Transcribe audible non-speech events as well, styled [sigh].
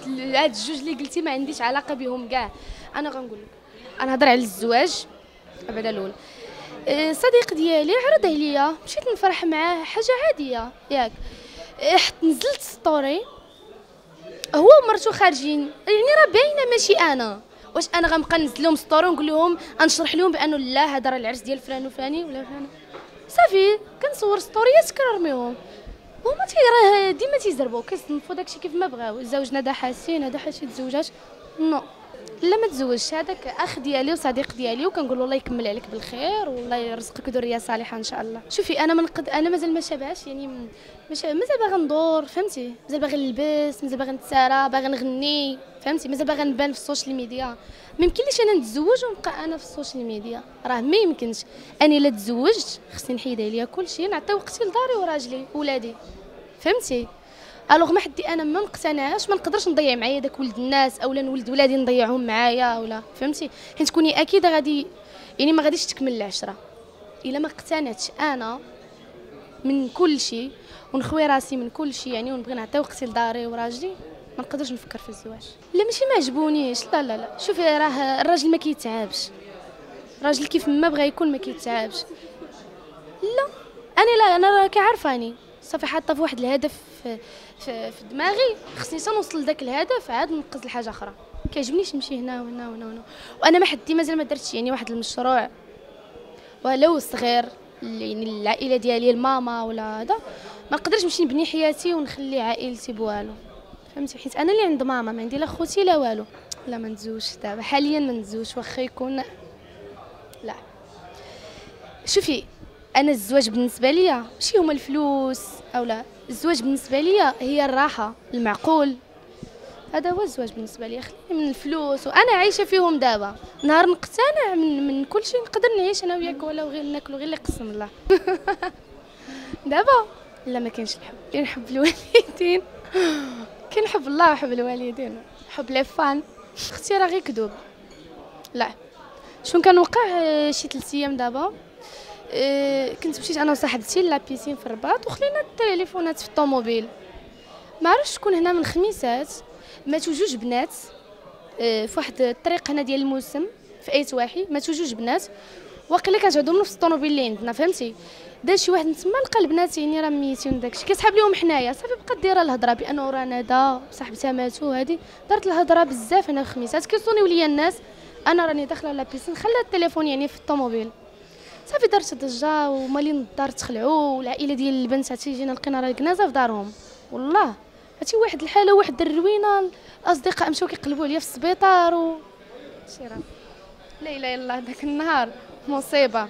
هاد الجوج اللي قلتي ما عنديش علاقة بهم كاع. أنا غنقول لك. أنا هضر على الزواج بعدا الأول. إيه، صديق ديالي عرض عليا. مشيت نفرح معاه حاجة عادية. ياك. إيه، حط نزلت story هو ومرتو خارجين. يعني راه باينة ماشي أنا. واش أنا غنبقى ننزل لهم story ونقول لهم غنشرح لهم بأنه لا هذا راه العرس ديال فلان وفلاني ولا فلان. صافي. كنصور ستوريات كنرميهم هما تي راه ديما تيزربوا كيصنفوا داكشي كيف ما بغاو زوجنا دا حاسين هذا حاسين تزوجات non. لا ما تزوجش هذاك أخ ديالي وصديق ديالي وكنقول له الله يكمل عليك بالخير والله يرزقك ذرية صالحة إن شاء الله. شوفي أنا من قد أنا مازال ما شابعش يعني مازال باغا ندور فهمتي؟ مازال باغي نلبس مازال باغي نتسارى باغي نغني فهمتي؟ مازال باغا نبان في ال social media. ما يمكنليش أنا نتزوج ونبقى أنا في ال social media. راه ما يمكنش. أنا إلا تزوجت خصني نحيد عليا كلشي نعطي وقتي لداري وراجلي ولادي. فهمتي؟ الوغ ما حدي أنا ما مقتنعاش ما نقدرش نضيع معايا داك ولد الناس اولا ولد ولادي نضيعهم معايا ولا فهمتي؟ حيت تكوني أكيد غادي يعني ما غاديش تكمل العشرة. إلا ما اقتنعتش أنا من كل شيء ونخوي راسي من كل شيء يعني ونبغي نعطي وقتي لداري وراجلي ما نقدرش نفكر في الزواج. لا ماشي ما عجبونيش. لا لا لا. شوفي راه الراجل ما كيتعبش. الراجل كيف ما بغى يكون ما كيتعبش. لا أنا لا أنا راه كعرفاني صافي حاطة في واحد الهدف في, في, في دماغي خصني نوصل لذاك الهدف عاد ننقز لحاجة أخرى. كيعجبنيش نمشي هنا وهنا وهنا وهنا. وأنا ما حدي مازال ما درتش يعني واحد المشروع. ولو صغير يعني العائلة ديالي الماما ولا هذا ما نقدرش نمشي نبني حياتي ونخلي عائلتي بوالو. فهمتي؟ حيت أنا اللي عند ماما ما عندي لا خوتي لا والو. لا ما نتزوجش دابا. حاليا ما نتزوجش واخا يكون لا. شوفي أنا الزواج بالنسبة ليا ماشي هما الفلوس أو لا. الزواج بالنسبة ليا هي الراحة المعقول. هذا هو الزواج بالنسبة لي خليني من الفلوس وأنا عايشة فيهم دابا. نهار نقتنع من من كل شيء نقدر نعيش أنا وياك ولا غير ناكلو غير اللي قسم الله. [laughs] دابا لا ما كاينش الحب. كاين حب الوالدين. كاين حب الله وحب الوالدين. حب les fans أختي راه غير كذوب. لا. شكون كان وقع آه، شي ثلاث أيام دابا. كنت مشيت أنا وصاحبتي la piscine في الرباط وخلينا التليفونات في الطوموبيل. ما عرفتش شكون هنا من خميسات. ماتوا جوج بنات آه، في واحد الطريق هنا ديال الموسم في ايت واحي ماتوا جوج بنات. واقيلا كانت عندهم نفس الطوموبيل اللي عندنا فهمتي؟ دار شي واحد تما لقى البنات يعني راه ميتين داكشي. كيسحاب لهم حنايا. صافي بقات دايرة الهضرة بأنه راه ندى صاحبتها ماتوا هادي. دارت الهضرة بزاف هنا في خميسات. كيصونيو ليا الناس أنا راني داخلة لابيسين خلات التليفون يعني في الطوموبيل. صافي دارت ضجه ومالين الدار تخلعوا والعائلة ديال البنت عرفتي جينا لقينا راه الكنازه في دارهم. والله عرفتي واحد الحالة واحد الروينة الأصدقاء مشاو كيقلبوا عليا في السبيطار و شي راه. لا إله إلا الله داك النهار مصيبة.